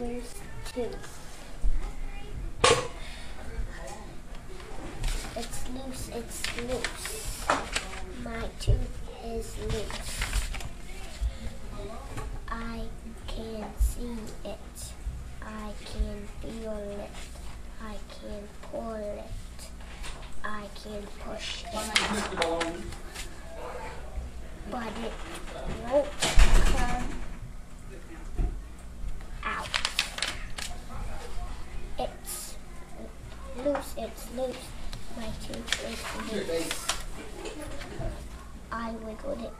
loose tooth. It's loose, it's loose. My tooth is loose. I can see it. I can feel it. I can pull it. I can push it. But it won't come out. It's loose, it's loose. My tooth is loose. I wiggled it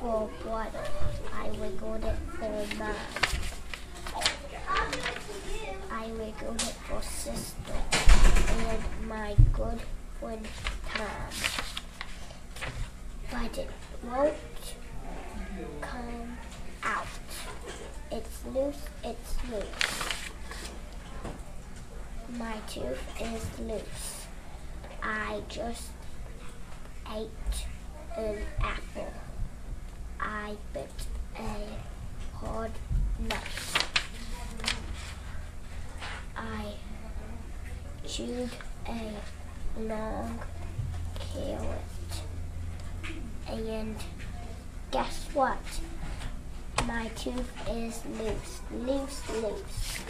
for water. I wiggled it for mom. I wiggled it for sister and my good friend Tom. But it won't come out. It's loose, it's loose. My tooth is loose. I just ate an apple. I bit a hard nut. I chewed a long carrot. And guess what? My tooth is loose, loose, loose.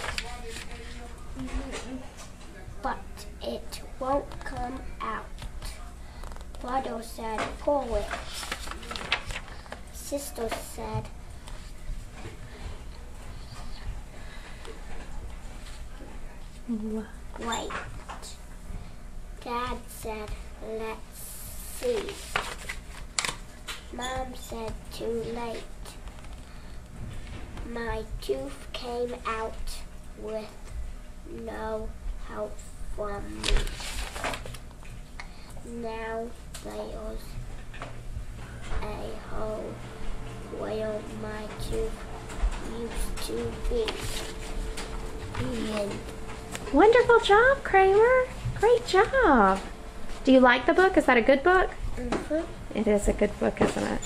But it won't come out. Brother said, pull it. Sister said, wait. Dad said, let's see. Mom said, too late. My tooth came out with no help from me. Now there's a hole where my tooth used to be. And Wonderful job, Kramer. Great job. Do you like the book? Is that a good book? mhm. It is a good book, isn't it?